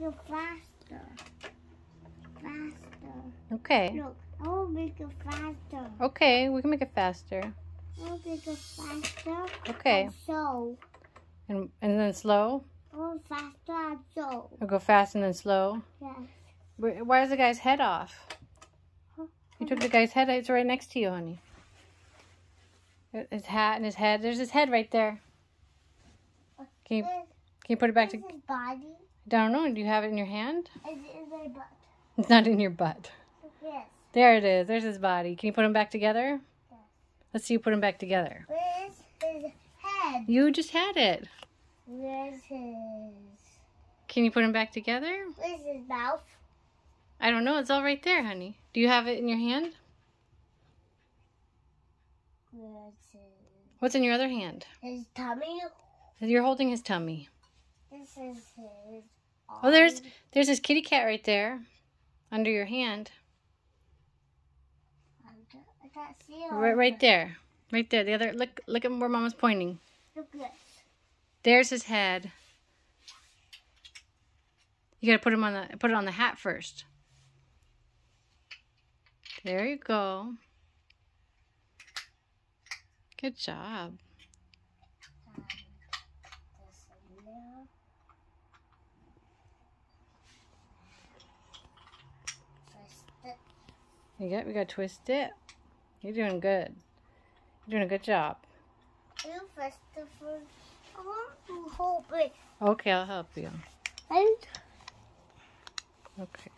it faster. Faster. Okay. Look, I will make it faster. Okay, we can make it faster. I will make it faster. Okay. And so. And and then slow. Oh, faster and so. Or go fast and then slow. Yes. Why is the guy's head off? You took the guy's head. It's right next to you, honey. His hat and his head. There's his head right there. Can you can you put it back to? body. I don't know. Do you have it in your hand? It's in my butt. It's not in your butt. Yes. There it is. There's his body. Can you put him back together? Yes. Let's see you put him back together. Where's his head? You just had it. Where's his... Can you put him back together? Where's his mouth? I don't know. It's all right there, honey. Do you have it in your hand? Where's his... What's in your other hand? His tummy? You're holding his tummy. This is his... Oh, there's there's his kitty cat right there, under your hand. I can't see it. Right, right there, right there. The other look look at where Mama's pointing. Look this. There's his head. You gotta put him on the put it on the hat first. There you go. Good job. Um, this in there. Twist it. You got we gotta twist it. You're doing good. You're doing a good job. You first of all, I want to hold it. Okay, I'll help you. And Okay.